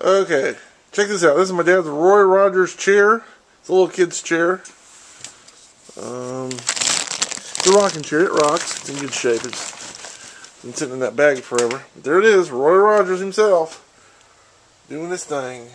Okay, check this out. This is my dad's Roy Rogers chair. It's a little kid's chair. Um, it's a rocking chair. It rocks. It's in good shape. It's been sitting in that bag forever. But there it is, Roy Rogers himself, doing this thing.